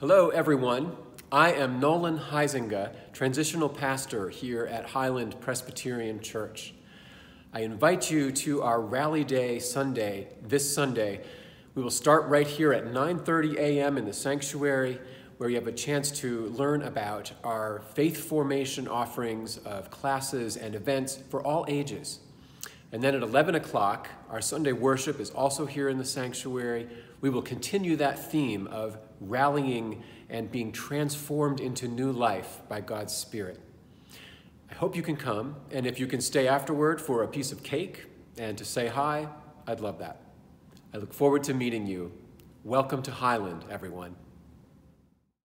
Hello, everyone. I am Nolan Huizenga, transitional pastor here at Highland Presbyterian Church. I invite you to our Rally Day Sunday this Sunday. We will start right here at 9:30 a.m. in the sanctuary where you have a chance to learn about our faith formation offerings of classes and events for all ages. And then at 11 o'clock, our Sunday worship is also here in the sanctuary. We will continue that theme of rallying and being transformed into new life by God's Spirit. I hope you can come, and if you can stay afterward for a piece of cake and to say hi, I'd love that. I look forward to meeting you. Welcome to Highland, everyone.